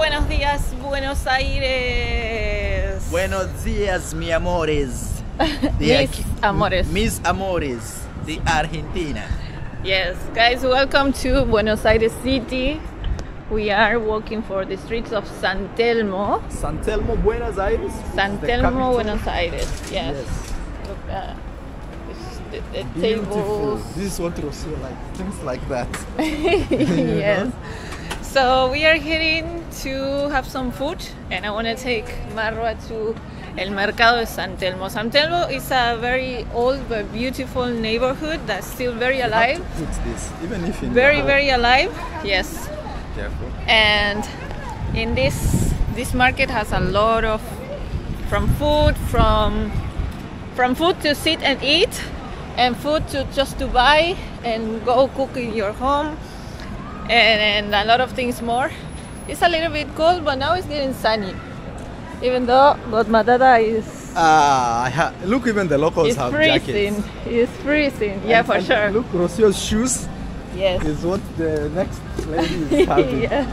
Buenos días, Buenos Aires. Buenos días, mi amores. Mis amores. Mis amores de Argentina. Yes, guys, welcome to Buenos Aires City. We are walking for the streets of San Telmo. San Telmo, Buenos Aires. San Telmo. Buenos Aires. Yes. Yes. Look uh, at the, the Beautiful. tables. This is what Rocio like. Things like that. yes. So we are heading to have some food, and I want to take Marwa to El Mercado de San Telmo. San Telmo is a very old but beautiful neighborhood that's still very alive. Put this, even if Very, very alive. Yes. careful. And in this this market has a lot of from food from from food to sit and eat and food to just to buy and go cook in your home and, and a lot of things more it's a little bit cold but now it's getting sunny even though Gotmatata is Ah, I ha- look, even the locals it's have freezing jackets. it's freezing yeah And- for and sure Look, Rocio's shoes yes is what the next lady is having. yeah.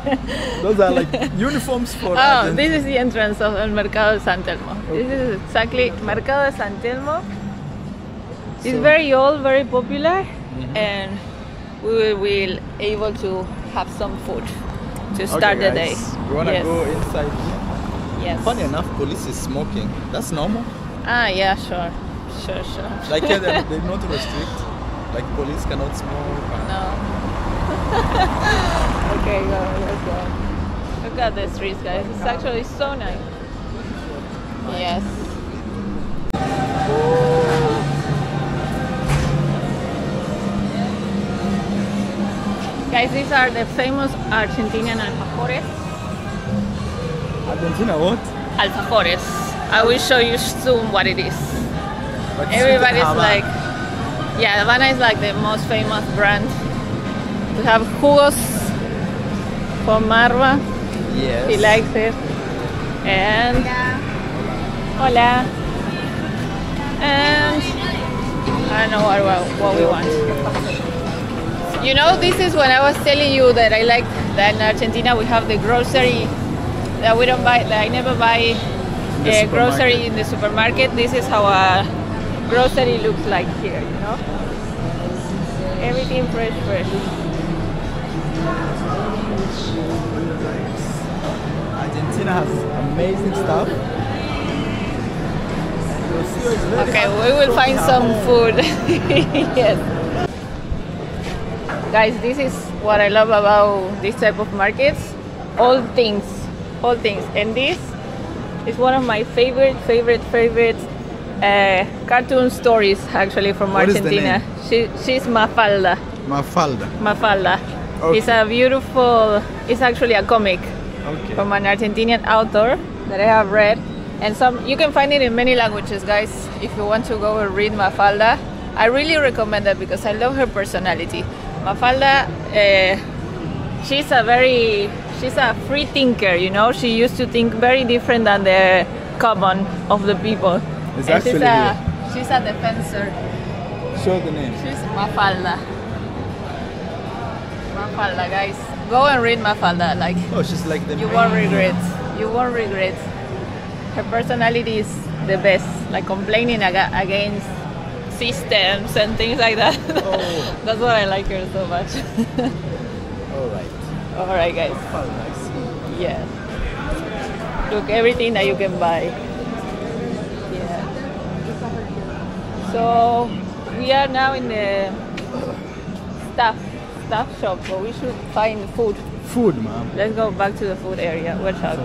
Those are like uniforms for Oh, Argentina. this is the entrance of El Mercado de San Telmo. This is exactly Mercado de San Telmo. It's So- very old, very popular, and we will be able to have some food to Okay, start the day. You wanna yes. go inside? Yes. Funny enough, police is smoking. That's normal. Ah, yeah, sure, sure, sure. Like here, they, they not restrict. Like police cannot smoke. no. okay, go. Let's go. Look at the streets, guys. It's actually so nice. Yes. Guys, these are the famous Argentinian alfajores. Argentina, what? Alfajores. I will show you soon what it is. Like Everybody's like, yeah, Havanna is like the most famous brand. We have jugos for Marwa. yes. He likes it. And hola. And I don't know what, what we want. You know, this is when I was telling you that I like that in Argentina we have the grocery that we don't buy. That I never buy uh, grocery in the supermarket. This is how a grocery looks like here. You know, everything fresh, fresh. Argentina has amazing stuff. And Rocio is very Okay, we will find some food. yes. Guys, this is what I love about this type of markets. All things, all things. And this is one of my favorite, favorite, favorite uh, cartoon stories actually from What is the Argentina. She, she's Mafalda. Mafalda. Mafalda. Okay. It's a beautiful, it's actually a comic Okay. from an Argentinian author that I have read, and some you can find it in many languages, guys. If you want to go and read Mafalda, I really recommend that because I love her personality. Mafalda, uh, she's a very she's a free thinker. You know, she used to think very different than the common of the people. It's and she's actually- a she's a defensor. Show the name. She's Mafalda. Mafalda, guys. Go and read Mafalda. Like Oh, she's like the. you main- won't regret. You won't regret. Her personality is the best. Like complaining aga- against systems and things like that. Oh. That's what I like her so much. All right. All right, guys. Yeah. Look, everything that you can buy. Yeah. So we are now in the stuff stuff shop, but we should find food. Food, ma'am. Let's go back to the food area. Watch out.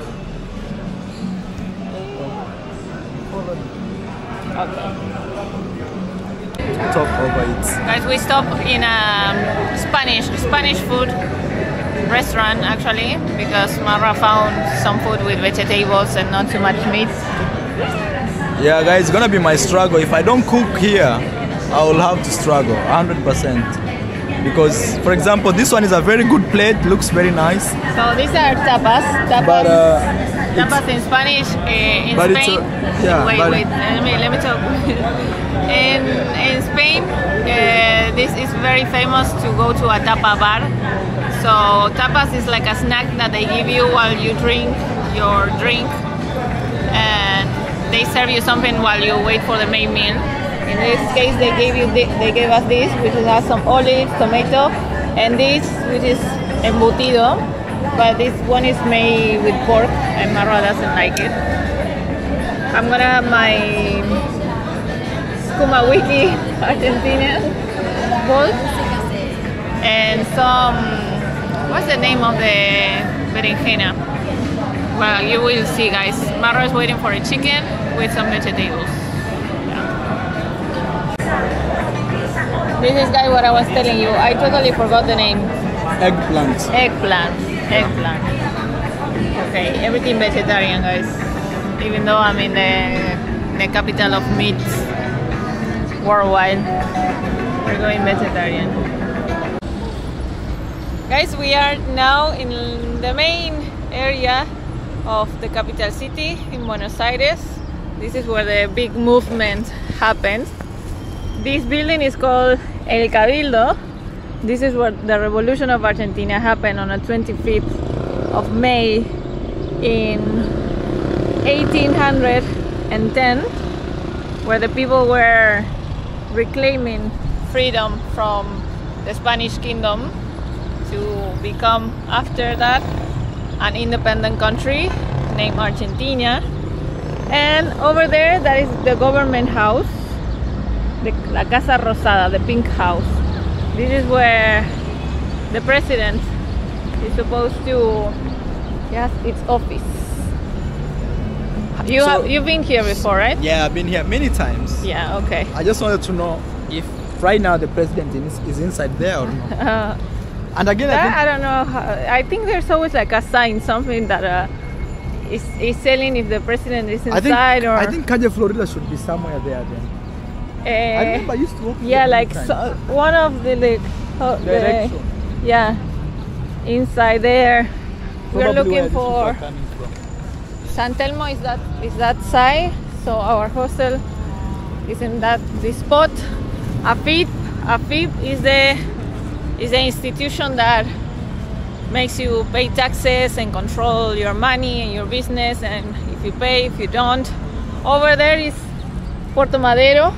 Okay. Talk over it. Guys, we stop in a Spanish Spanish food restaurant actually because Marwa found some food with vegetables and not too much meat. Yeah, guys, it's gonna be my struggle. If I don't cook here, I will have to struggle 100%. Because, for example, this one is a very good plate, looks very nice. So these are tapas. Tapas. But uh, Tapas in Spanish, uh, in Spain. a- yeah, wait, wait. Let me let me talk. in in Spain, uh, this is very famous to go to a tapa bar. So tapas is like a snack that they give you while you drink your drink, and they serve you something while you wait for the main meal. In this case, they gave you they gave us this, which has some olives, tomato, and this, which is embutido. But this one is made with pork, and Marwa doesn't like it. I'm gonna have my Sukuma Wiki Argentina bowl and some. What's the name of the berenjena? Well, you will see, guys. Marwa is waiting for a chicken with some vegetables. Yeah. This is guy what I was telling you. I totally forgot the name. Eggplant. Eggplant. Eggplant. Okay, everything vegetarian, guys. Even though I'm in the, the capital of meat worldwide, we're going vegetarian. Guys, we are now in the main area of the capital city in Buenos Aires. This is where the big movement happens. This building is called El Cabildo. This is where the revolution of Argentina happened on the 25th of May in 1810, where the people were reclaiming freedom from the Spanish kingdom to become, after that, an independent country named Argentina. And over there, that is the government house, the, La Casa Rosada, the pink house. This is where the president is supposed to yes its office. You So- have you've been here before, right? Yeah, I've been here many times. Yeah. Okay. I just wanted to know if right now the president is, is inside there or not. Uh, And again, I that, think I don't know. how- I think there's always like a sign, something that uh, is is telling if the president is I think inside or. I think Calle Florida should be somewhere there then. I uh, remember I used to walk yeah, like so, one of the like uh, the, yeah inside there. We're looking for. Are coming from. San Telmo is that is that side, so our hostel is in that this spot. AFIP, AFIP is the is the institution that makes you pay taxes and control your money and your business, and if you pay, if you don't. Over there is Puerto Madero.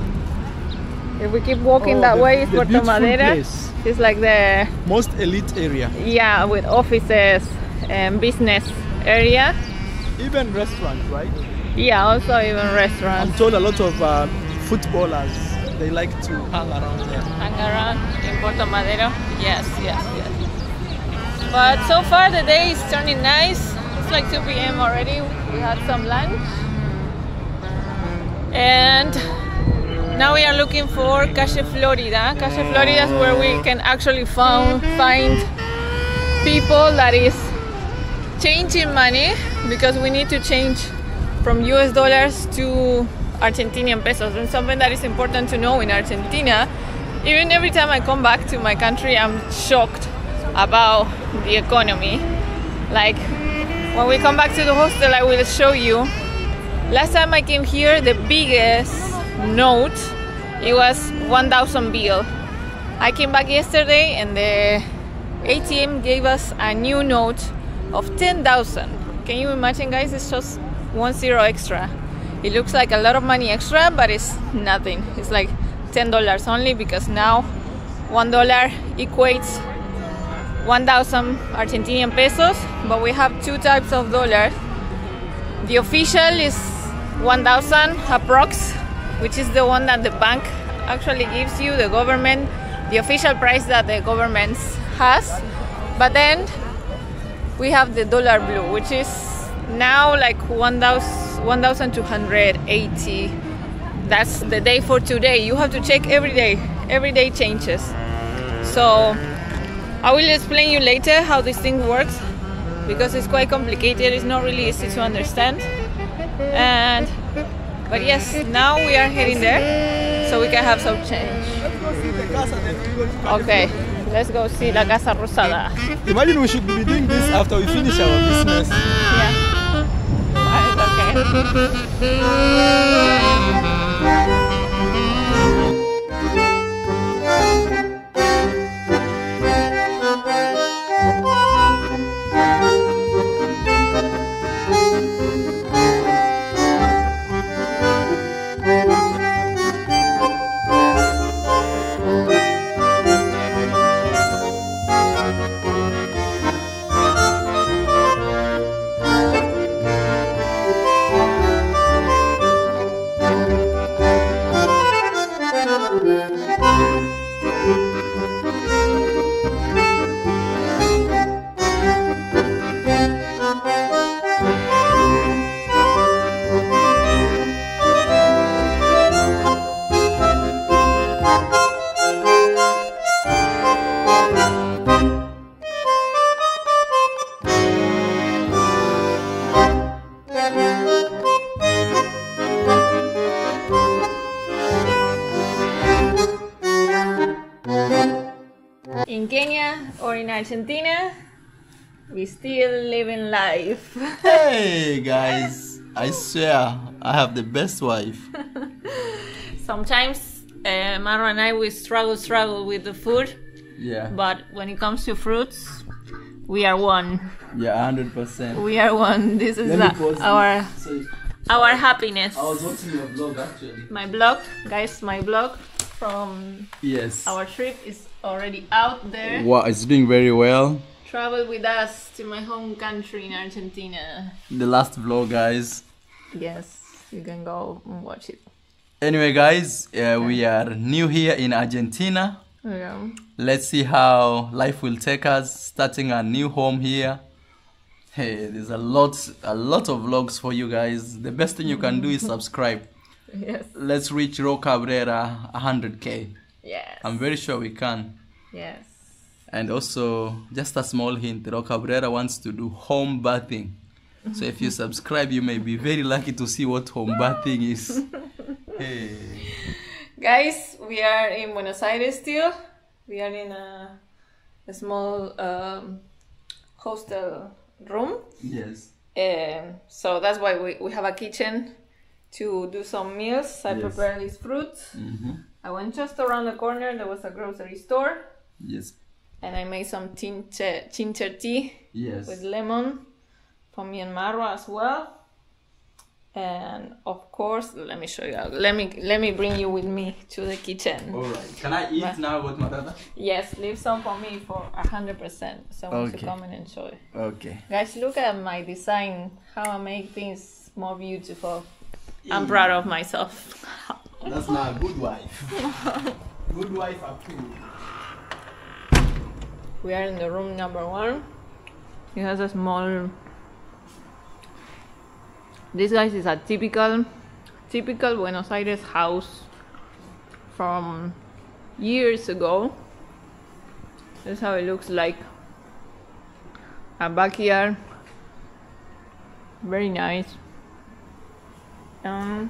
If we keep walking Oh, that the- way, it's Puerto Madero. place. It's like the Most elite area. yeah with offices and business area. Even restaurants, right? Yeah, also even restaurants. I'm told a lot of uh, footballers they like to hang around there. hang around in Puerto Madero. Yes, yes, yes. But so far the day is turning nice. It's like 2 p.m. already. We had some lunch. And now we are looking for Calle Florida. Calle Florida is where we can actually found, find people that is changing money because we need to change from US dollars to Argentinian pesos. And something that is important to know in Argentina, even every time I come back to my country, I'm shocked about the economy. Like when we come back to the hostel, I will show you. Last time I came here, the biggest note it was 1,000 bill. I came back yesterday and the ATM gave us a new note of 10,000. Can you imagine, guys? It's just one zero extra. It looks like a lot of money extra, but it's nothing. It's like $10 only because now one dollar equates 1,000 Argentinian pesos, but we have two types of dollars. The official is 1,000 approx, which is the one that the bank actually gives you, the government, the official price that the government has. But then we have the dollar blue, which is now like 1,000 1,280. That's the day for today. You have to check every day. Every day changes. So I will explain you later how this thing works because it's quite complicated. It's not really easy to understand. And but yes, now we are heading there so we can have some change. Okay, let's go see La Casa Rosada. Imagine we should be doing this after we finish our business. Yeah. In Argentina, we still living life. Hey guys, I swear I have the best wife. Sometimes uh, Maro and I we struggle struggle with the food, Yeah. but when it comes to fruits, we are one. Yeah, hundred percent. We are one. This is the, our our happiness. I was watching your blog actually. My blog, guys, my blog from Yes. our trip is already out there. Wow, it's doing very well. Travel with us to my home country in Argentina. The last vlog, guys. Yes, you can go and watch it. Anyway, guys, uh, we are new here in Argentina. Yeah. Let's see how life will take us. Starting a new home here. Hey, there's a lot, a lot of vlogs for you guys. The best thing you can do is subscribe. Yes. Let's reach Ro Cabrera 100k. Yes. I'm very sure we can. yes. And also, just a small hint, Ro Cabrera wants to do home bathing. So if you subscribe, you may be very lucky to see what home bathing is. hey. Guys, we are in Buenos Aires still. We are in a, a small um, hostel room. Yes. Um, so that's why we, we have a kitchen to do some meals. I Yes. prepare these fruits. Mm-hmm. I went just around the corner, there was a grocery store, Yes. and I made some ginger, ginger tea Yes. with lemon for me and Marwa as well. And of course, let me show you. Let me let me bring you with me to the kitchen. All right. Can I eat But- now with Matata? Yes, leave some for me for a hundred percent. Someone to Okay. come and enjoy. Okay. Guys, look at my design. How I make things more beautiful. I'm proud of myself. That's not a good wife. good wife approved. We are in the room number one. It has a small. This guys is a typical, typical Buenos Aires house from years ago. This is how it looks like. A backyard. Very nice. Um,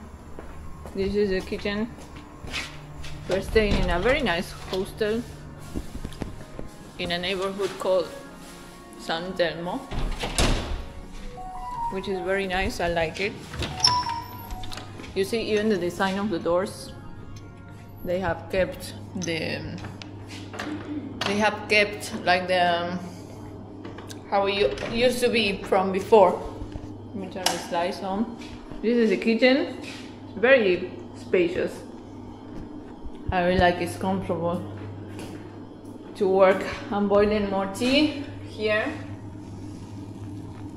this is the kitchen. We're staying in a very nice hostel in a neighborhood called San Telmo, which is very nice. I like it. You see, even the design of the doors, they have kept the. They have kept like the um, how it used to be from before. Let me turn the lights on. This is the kitchen. Very spacious. I really like it's comfortable to work. I'm boiling more tea here.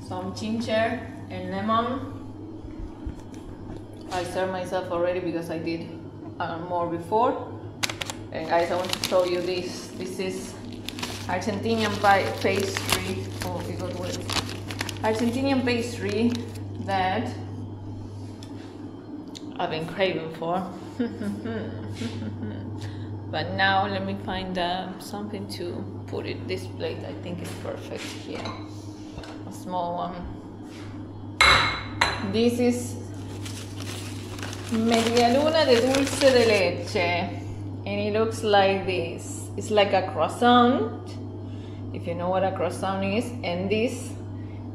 Some ginger and lemon. I served myself already because I did uh, more before. And guys, I want to show you this. This is Argentinian pastry. Oh, it got wet. Argentinian pastry that I've been craving for. but now let me find uh, something to put it. This plate I think is perfect here. A small one. This is media luna de dulce de leche, and it looks like this. It's like a croissant, if you know what a croissant is, and this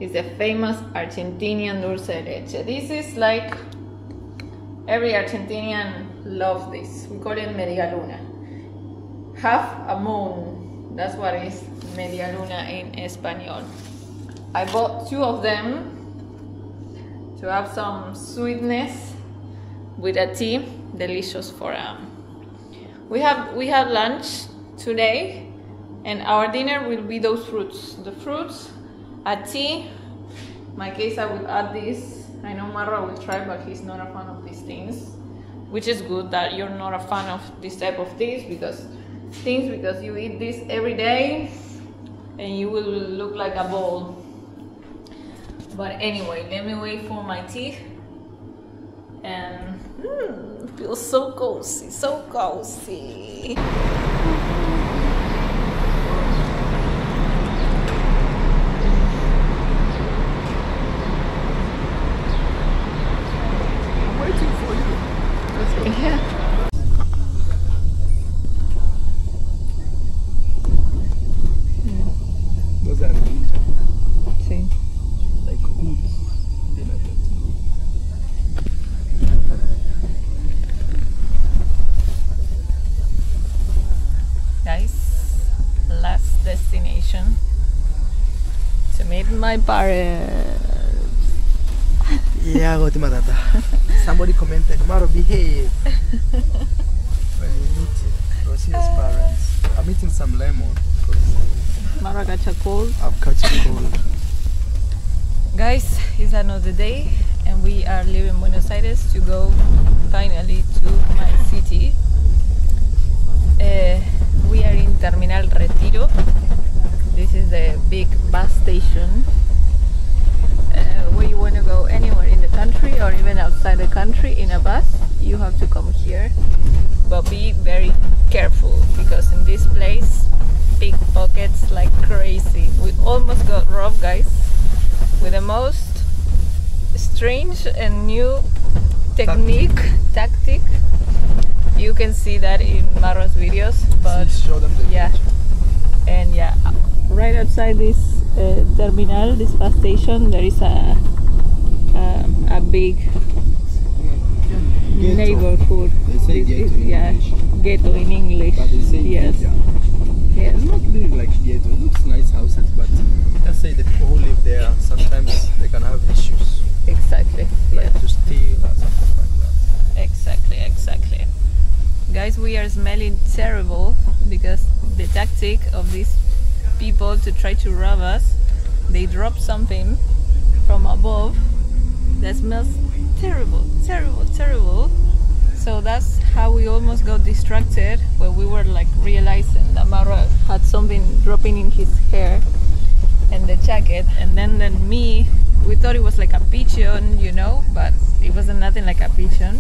is the famous Argentinian dulce de leche. This is like every Argentinian loves this. We call it media luna. Half a moon. That's what is media luna in Espanol. I bought two of them to have some sweetness with a tea. Delicious for um. We have we have lunch today, and our dinner will be those fruits. The fruits, a tea. My case, I will add this. I know Marwa will try, but he's not a fan of these things, which is good that you're not a fan of this type of things because things because you eat this every day, and you will look like a ball. But anyway, let me wait for my tea. And mm, feels so cozy, so cozy. I'm waiting for you. Yeah. Those are ninja, Sí. like hoods. They like that. Guys, last destination to meet my parents. Yeah, Matata. Somebody commented, Maro, behave. when you meet Rocio's parents, I'm eating some lemon because Maragacha cold. I've catch a cold. Guys, it's another day and we are leaving Buenos Aires to go finally to my city. Uh, we are in Terminal Retiro. This is the big bus station Uh, where you want to go anywhere in the country or even outside the country in a bus. You have to come here, but be very careful because in this place, pickpockets like crazy. We almost got robbed, guys with the most strange and new technique tactic you can see that in Marro's videos but show them the yeah and yeah right outside this uh, terminal this bus station there is a um, a big Ghetto. neighborhood They say This ghetto is- in yeah English. ghetto in English But they say yes yeah. yes It's not really like ghetto. It looks nice houses, but let's say the people who live there sometimes they can have issues, exactly like yes to steal or something like that. Exactly, exactly. Guys, we are smelling terrible because the tactic of these people to try to rob us, they drop something from above that smells terrible, terrible, terrible. So that's how we almost got distracted when we were like realizing that Marwa had something dropping in his hair and the jacket. And then then me we thought it was like a pigeon you know but it wasn't nothing like a pigeon.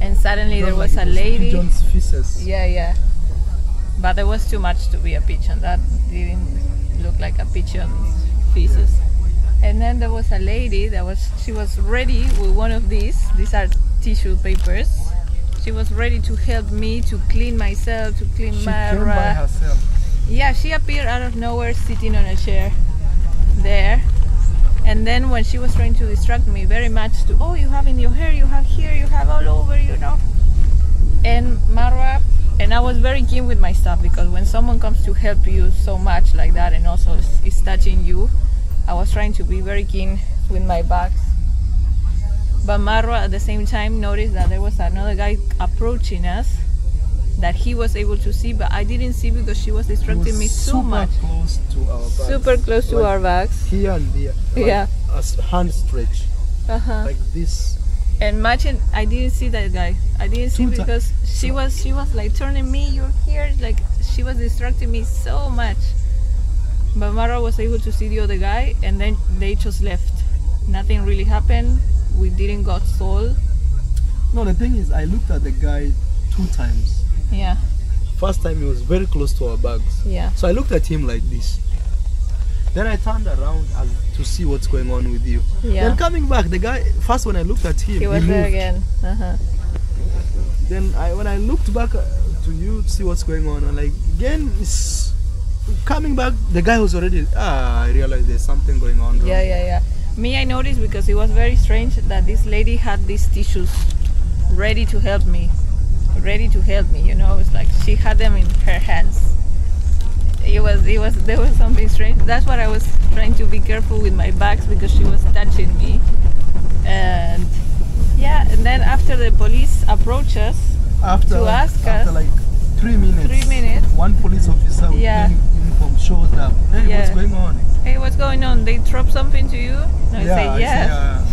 And suddenly there was like a lady. Pigeon's feces. yeah yeah but there was too much to be a pigeon that didn't look like a pigeon's feces and then there was a lady that was she was ready with one of these these are tissue papers she was ready to help me to clean myself to clean She my came by herself. yeah, she appeared out of nowhere sitting on a chair there. And then when she was trying to distract me very much to, oh, you have in your hair, you have here, you have all over, you know. And Marwa, and I was very keen with my stuff because when someone comes to help you so much like that and also is, touching you, I was trying to be very keen with my bags. But Marwa at the same time noticed that there was another guy approaching us that he was able to see, but I didn't see because she was distracting was me so super much. close to our bags. Super close to our bags. Here and there. Like Yeah. A hand stretch. Uh-huh. Like this. And imagine I didn't see that guy. I didn't see Two because she was she was like turning me, you're here, like she was distracting me so much. But Marwa was able to see the other guy and then they just left. Nothing really happened. We didn't got sold. No, the thing is, I looked at the guy two times. Yeah, First time he was very close to our bags. yeah. So I looked at him like this. Then I turned around as to see what's going on with you. Yeah. Then coming back, the guy first when I looked at him, He was there moved. again. Uh-huh. Then I when I looked back uh, to you to see what's going on, I'm like again, it's, coming back, the guy was already. Ah, I realized there's something going on. Yeah, yeah, yeah. Me, I noticed because it was very strange that this lady had these tissues ready to help me, ready to help me. You know, it's like she had them in her hands. It was, it was, there was something strange. That's what I was trying to be careful with my bags because she was touching me, and yeah. And then after the police approached us, After To ask after us- like three minutes. Three minutes. One police officer with Yeah. uniform showed up. Hey, Yeah. what's going on? hey, what's going on? They dropped something to you? And I say I yes. uh.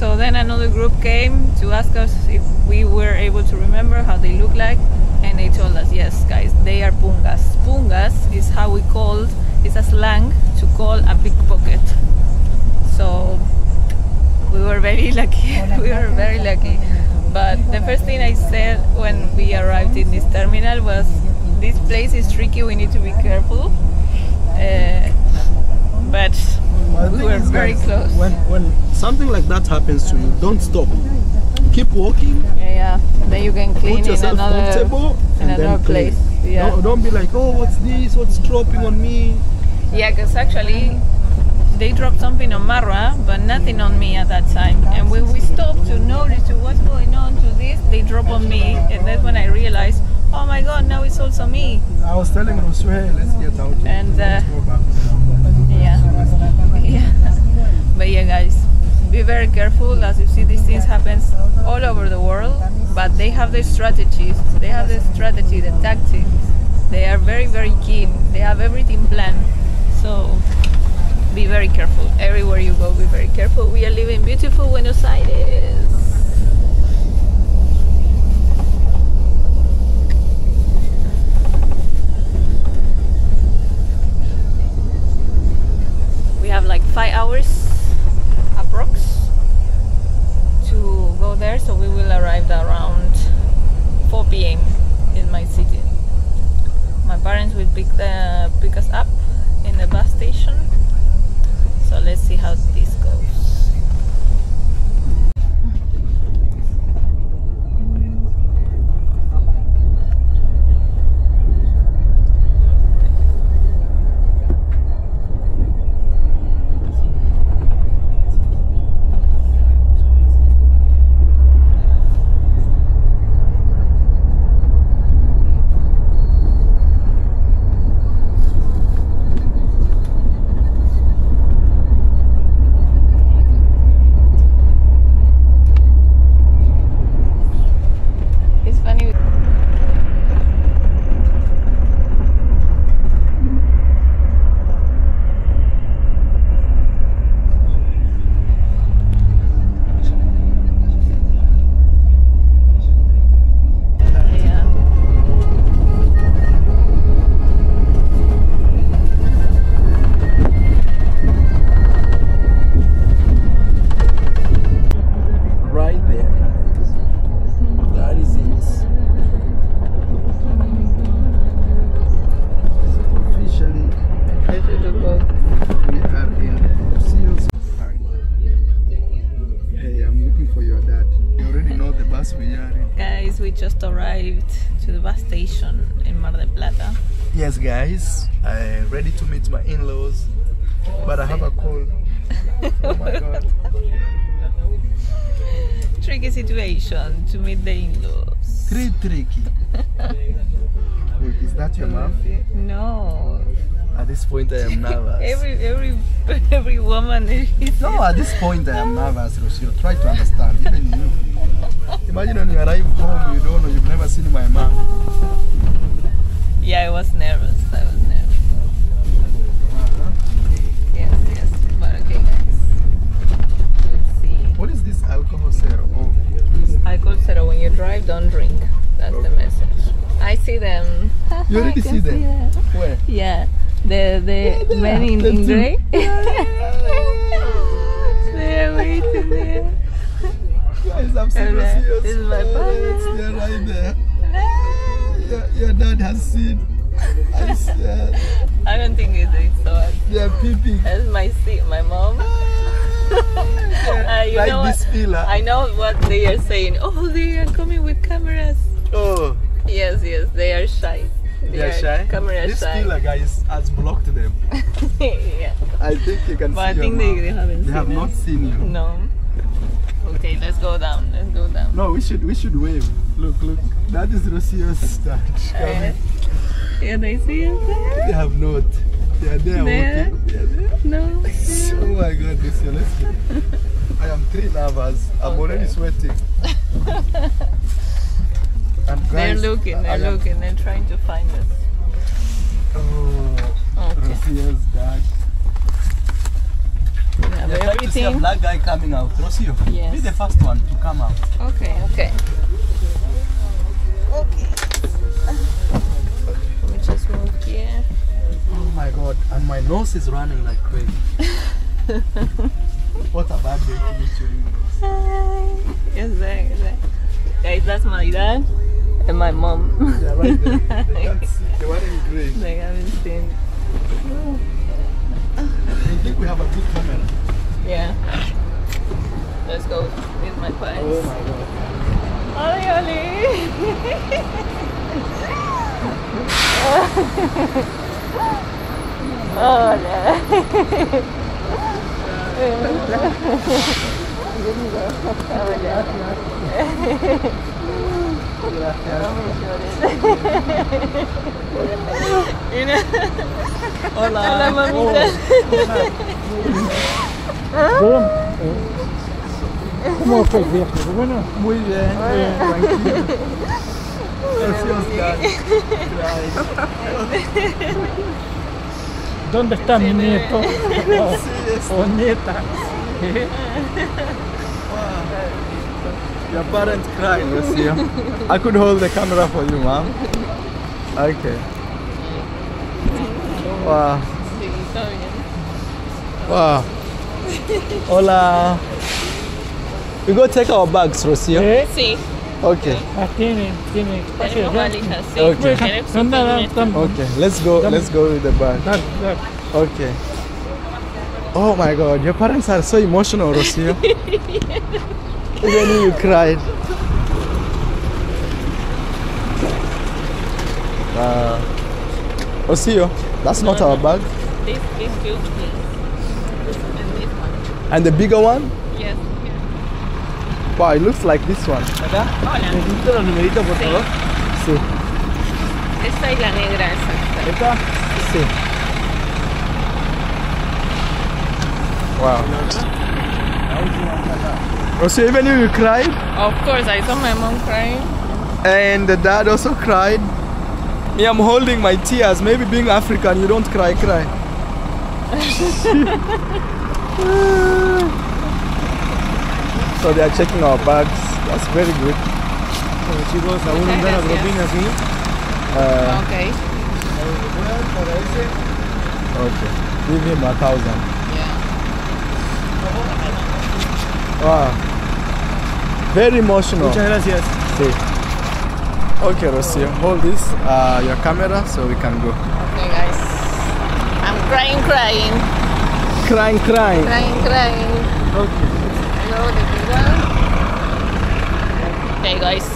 So then another group came to ask us if we were able to remember how they look like, and they told us, yes, guys, they are pungas. Pungas is how we call, it's a slang to call a big pickpocket. So we were very lucky. we were very lucky. But the first thing I said when we arrived in this terminal was, this place is tricky. We need to be careful. Uh, but we were very close. When when something like that happens to you, don't stop. Keep walking. Yeah, yeah. Then you can clean put in another comfortable in another clean. place. Yeah. Don't, don't be like, oh, what's this? What's dropping on me? Yeah, because actually they dropped something on Marwa, but nothing on me at that time. And when we stopped to notice to what's going on to this, they drop on me, and that's when I realized, oh my God, now it's also me. I was telling Rosu, hey, let's get out. And, uh. Yeah, yeah. But yeah, guys, be very careful. As you see, these things happens all over the world, but they have their strategies. They have the strategy, the tactics. They are very, very keen. They have everything planned. So be very careful. Everywhere you go, be very careful. We are living beautiful Buenos Aires. We have like five hours approx to go there, so we will arrive around 4 p.m. in my city. My parents will pick the pick us up in the bus station. So let's see how this bus station in Mar del Plata. Yes, guys, I'm ready to meet my in-laws, but I have a cold. Oh my god. Tricky situation to meet the in-laws. Very tricky. Wait, is that your mom? No. At this point, I am nervous. Every every every woman is No, at this point I am nervous, Rocio. Try to understand, even you. Imagine when you arrive home, you don't know, you've never seen my mom. Yeah, I was nervous. I was nervous. Yes, yes. But okay, guys. Let's see. What is this alcohol zero? Oh, Alcohol zero. When you drive, don't drink. That's the message. I see them. You already I can see them? where? Yeah. The the men in, in grey. They're waiting there. Guys, I'm And, uh, this is my parents. They're right there. Your, dad has seen. I said, I don't think it is so. they're peeping. That's my seat, my mom. Uh, you like know this what? pillar. I know what they are saying. Oh, they are coming with cameras. Oh, Yes, yes, they are shy. They are They shy. are camera this shy. killer guy is, has blocked them. yeah. I think you can But I see think your they, they haven't They have not seen you. No. Okay, let's go down. Let's go down. No, we should we should wave. Look, look. That is Rocio's dad. Uh, yeah, they see us They have not. They are there, There? walking. They are there. No. Oh my god, Rocio, let's go. I am three nervous. I'm already sweating. and They're looking, they're am- looking, they're trying to find us. Oh, Okay. Rocio's dad. We have They're to see a black guy coming out. Rocio, Yes. be the first one to come out. Okay, okay. Okay. Let me just move here. Oh my god, and my nose is running like crazy. what a bad day to meet you. Yes, there. Guys, that's my dad and my mom. Yeah, right there. The one in gray. they haven't seen. They think we have a good camera. Yeah. Let's go with my Oh my god. Oli, Oli. Hola. Mira. Hola. Hola, mamita. ¿Cómo fue el viaje? Bueno, Muy bien, bien, tranquilo. Gracias. ¿dónde está mi nieto? o nieta. ¿Eh? Your parents crying, Lucio. I could hold the camera for you, mom. Okay. Wow. Sí, está bien. Wow. Hola. We go take our bags, Rocio. ¿Eh? Sí, Okay. Tiene, tiene espacio tenemos ya. valijas, sí. Okay. Tenemos Anda, un dale, dale. Okay. Let's go. Let's go with the bag. Dale, dale. Okay. Oh my God, your parents are so emotional, Rocio. Even you cried. Uh, Rocio, that's not our bag. This, this two, please. And. And the bigger one? Yes. Wow, it looks like this one. Hola. Necesito los numeritos, por favor. Sí. Esta y la negra, exacta. ¿Esta? Sí. Wow. Rocio, oh, even you, you cried? Of course, I saw my mom crying. and the dad also cried. Me, I'm holding my tears. Maybe being African, you don't cry, cry. so they are checking our bags. That's very good. Bueno, chicos, ¿a uno Muchas da la propina así? Uh, Okay. okay. Give him a thousand. Yeah. Wow. Very emotional. Muchas gracias. Sí. Okay, Rocio, hold this, uh, your camera, so we can go. Okay, guys. I'm crying, crying. Crying, crying. Crying, crying. Okay. Hello, the bigger. Okay, guys.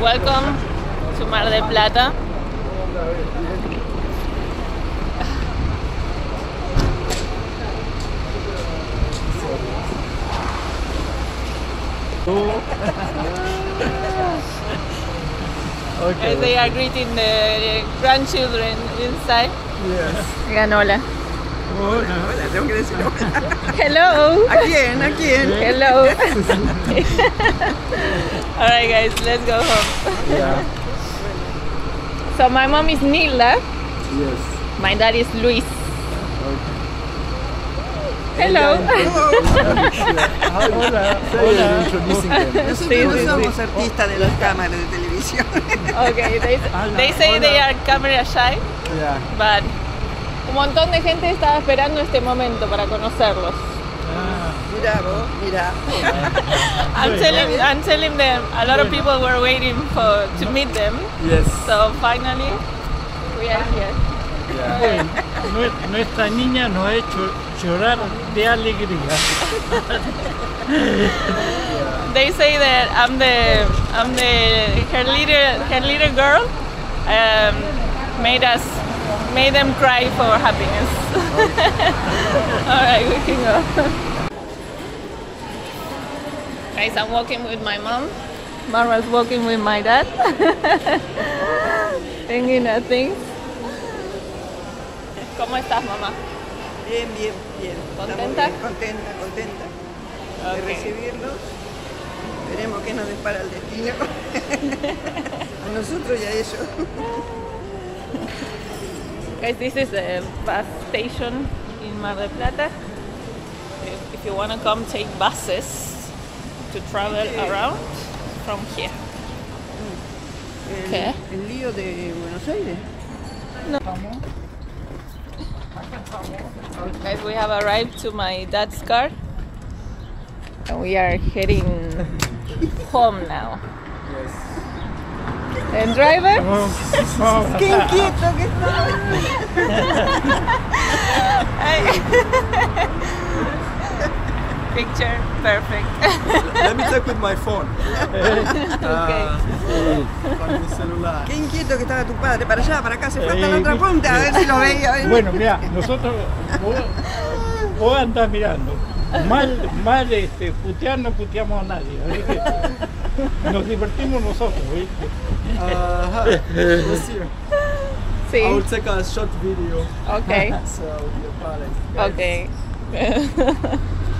Welcome to Mar del Plata. Okay. As they are greeting the grandchildren inside. Yes. Digan hola. Hola, oh, tengo que decir hola. Hello. ¿A quién? ¿A quién? Hello. Alright guys, let's go home. Yeah. So my mom is Nila. Yes. my dad is Luis. Hello. Hola. Hola. Introducing them. Nosotros no somos artistas de las cámaras de televisión. Okay, they, they say they are camera shy, Yeah. but un montón de gente estaba esperando este momento para conocerlos. Mira vos, mira. I'm telling, I'm telling them, a lot of people were waiting for to meet them. Yes. So finally, we are here. Yeah. Bueno, nuestra niña nos ha hecho llorar de alegría. They say that I'm the I'm the her leader her leader girl. Um, made us made them cry for happiness. All right, we can go. Guys, I'm walking with my mom. Marwa's walking with my dad. Thinking of things. ¿Cómo estás, mamá? Bien, bien, bien. ¿Contenta? bien, contenta, contenta de recibirlos. Veremos qué nos depara el destino. a nosotros y a ellos. Guys, this is the bus station in Mar del Plata. If, if you want to come, take buses to travel around from here. Mm. El, ¿Qué? el lío de Buenos Aires. No. Guys, we have arrived to my dad's car. And we are heading home now. And driver? ¡Qué inquieto que está! Picture perfect. Let me check with my phone. okay. Con mi celular. ¡Qué inquieto que estaba tu padre! Para allá, para acá, se fue hasta Eh, la otra punta a ver si lo veía. Bueno, mira, nosotros, vos, vos andás mirando. Mal, mal este, putear no puteamos a nadie. así que nos divertimos nosotros, ¿viste? Uh, hi. Rocio. Sí. I will take a short video. Okay. So, with your parents. guys. Okay.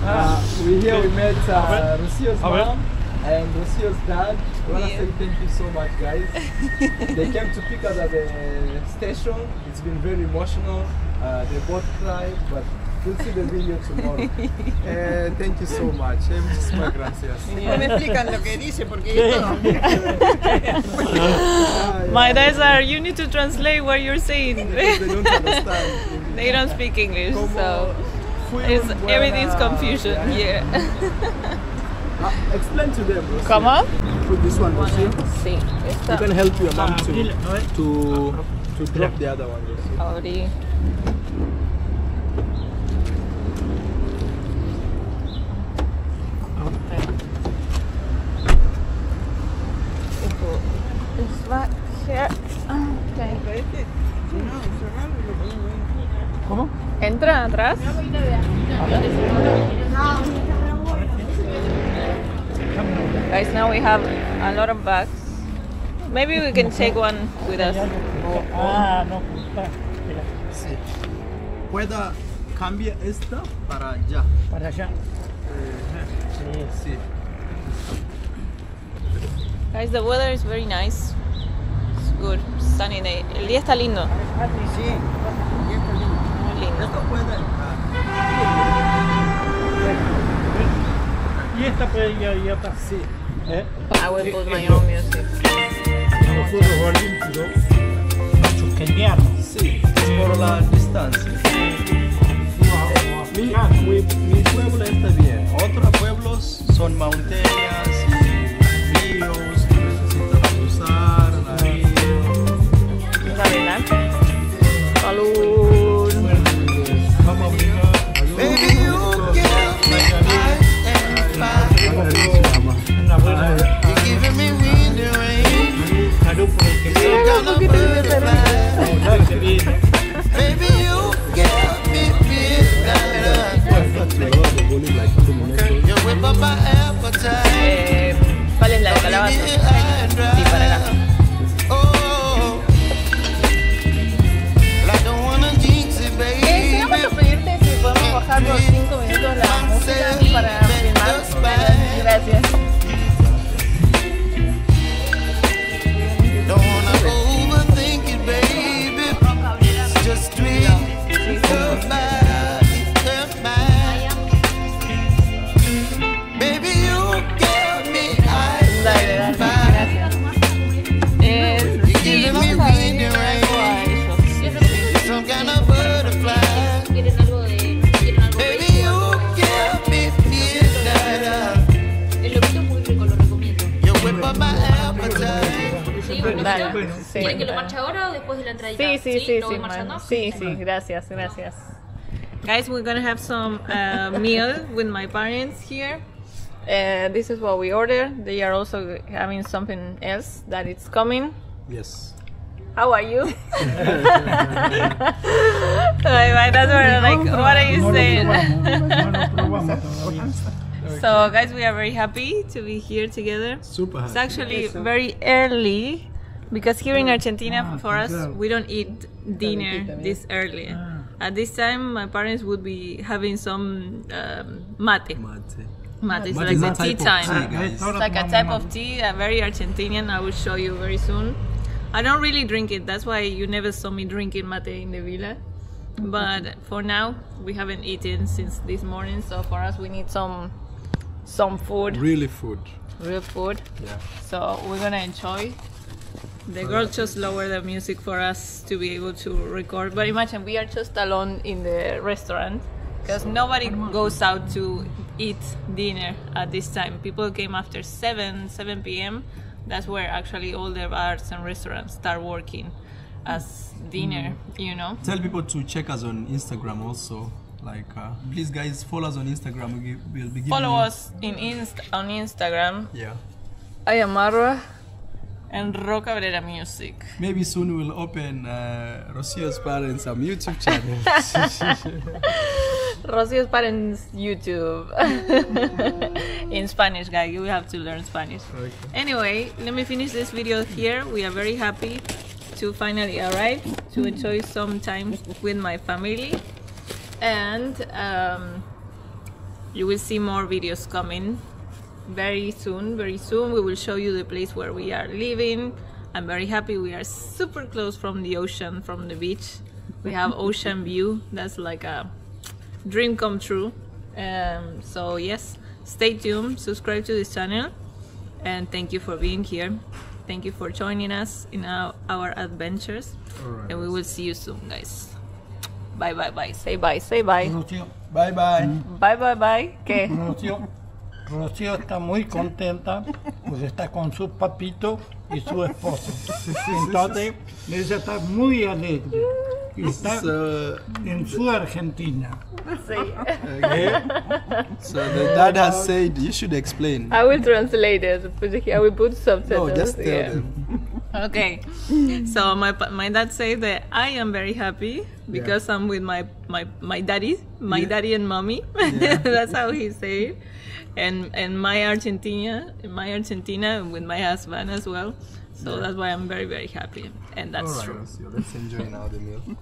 Uh, we here we met uh, ver. Rocio's mom and Rocio's dad. We wanna Yeah. say thank you so much, guys. they came to pick us at the station. It's been very emotional. Uh, they both cried, but we'll see the video tomorrow. uh, thank you so much. Eh, Muchísimas gracias. No me explican lo que dice porque. Ah, My yeah. dads are, you need to translate what you're saying. They don't understand. they don't speak English, Como so fui it's, un everything's confusion. yeah. Yeah. Uh, explain to them, Rocio. Come on. Put this one, Rocio. Sí. You can help your mom Ah, to dile, a ver. to to drop the other one. Rocio. It's back here. Okay. ¿Cómo? Entra atrás. Guys, now we have a lot of bags. Maybe we can take one with us. Ah, no, Sí. Pueda cambia esta para allá. para allá. Sí. Sí. Guys, the weather is very nice. It's good. Sunny day. El día está lindo. Sí, y esto es lindo. Muy lindo. Entrar. Y esta puede ir ahí atrás. Sí. ¿Eh? I will put my own music. Nosotros olímpicos, chuqueñanos. Sí. Por la distancia. Mi, mi, mi pueblo está bien. Otros pueblos son montañas sí, voy marchando? man. sí, sí, gracias, gracias. Guys, we're gonna have some uh, meal with my parents here. Uh, this is what we ordered. They are also having something else that it's coming. Yes. How are you? Ay, my dads were like, what are you saying? probamos, no lo probamos todavía. so, guys, we are very happy to be here together. Super Happy. It's actually very early because here in Argentina, Ah, for us, claro. we don't eat dinner this early. Ah. At this time, my parents would be having some um, mate. Mate. Mate is like the a tea time. tea, A guys. esta hora It's like a type of tea, a very Argentinian. I will show you very soon. I don't really drink it. That's why you never saw me drinking mate in the villa. But for now, we haven't eaten since this morning. So for us, we need some some food, Really food. real food. Yeah. So we're gonna enjoy. The girl just lowered the music for us to be able to record. But imagine we are just alone in the restaurant because nobody goes out to eat dinner at this time. People came after 7, 7 p.m. That's where actually all the bars and restaurants start working as dinner, you know. Tell people to check us on Instagram also. Like, uh, please, guys, follow us on Instagram. We We'll be Follow us in Inst- on Instagram. Yeah. I am Marwa and Ro Cabrera Music. Maybe soon we'll open uh, Rocio's parents um, YouTube channel. Rocio's parents YouTube in Spanish, guy. You have to learn Spanish. Anyway, let me finish this video here. We are very happy to finally arrive to enjoy some time with my family, and um, you will see more videos coming very soon. Very soon, we will show you the place where we are living. I'm very happy. We are super close from the ocean, from the beach. We have ocean view. That's like a dream come true. Um, so yes, stay tuned, subscribe to this channel, and thank you for being here. Thank you for joining us in our, our adventures, and we will see you soon, guys. Bye bye bye. Say bye. Say bye. Rocío, bye bye. Bye bye bye. ¿Qué? Rocío, Rocío está muy contenta porque está con su papito y su esposo. Entonces, ella está muy alegre y está So, en su Argentina. Say. so the dad has said you should explain. I will translate it. But I will put subtitles. No, just tell yeah. them. Okay, so my pa- my dad said that I am very happy because I'm with my my my daddy, my Yeah. daddy and mommy. That's how he said, and and my Argentina, in my Argentina with my husband as well. So that's why I'm very very happy, and that's Alright, true. Let's enjoy now the meal.